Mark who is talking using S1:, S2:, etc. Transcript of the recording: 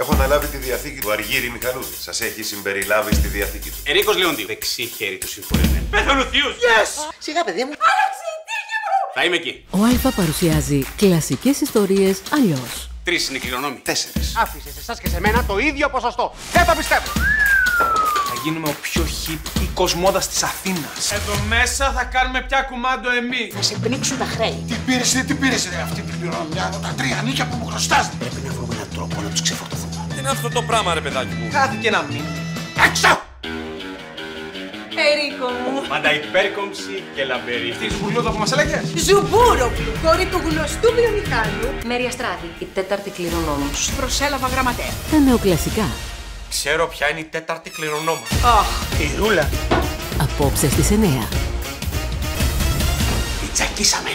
S1: Έχω αναλάβει τη διαθήκη του Αργύρι Μιχαλούδη. Σας έχει συμπεριλάβει στη διαθήκη του.
S2: Ερίκος Λεοντίου. Δεξί χέρι του συγχωρεμένου. Πέθανε ο θείος.
S3: Σιγά, παιδί μου.
S2: Θα είμαι εκεί.
S4: Ο Αλφα παρουσιάζει κλασικές ιστορίες αλλιώς.
S2: Τρεις είναι οι κληρονόμοι.
S1: Τέσσερις.
S3: Άφησες σε εσάς και σε μένα το ίδιο ποσοστό. Δεν το πιστεύω.
S5: Θα γίνουμε ο πιο hip ή κοσμόδας της Αθήνας.
S6: Εδώ μέσα θα κάνουμε πια κουμάντο εμείς.
S3: Θα σε πνίξουν τα χρέη.
S7: Τι πήρες, τι πήρες αυτή την πληρώνια από τα τρία νίκια που μου χρωστάς.
S3: Πρέπει να βρούμε έναν τρόπο να τους ξεφορτωθούμε.
S6: Τι είναι αυτό το πράγμα, ρε παιδάκι μου.
S5: Χάθηκε ένα μήνυμα.
S7: Έξω!
S8: Ερίκο μου.
S2: Πάντα υπέρκομψη και λαμπερή.
S5: Τι σγουρλούδα που μας έλεγες;
S8: Ζουμπούρογλου, κόρη του γνωστού βιομηχάνου.
S9: Μέρια Στράτη, η τέταρτη κληρονόμος.
S8: Προσέλαβα γραμματέα.
S4: Τα νεοκλασικά.
S6: Ξέρω ποια είναι η τέταρτη κληρονόμα.
S8: Αχ,
S5: Η Ρούλα.
S4: Απόψε στις 9.
S3: Την τσακίσαμε.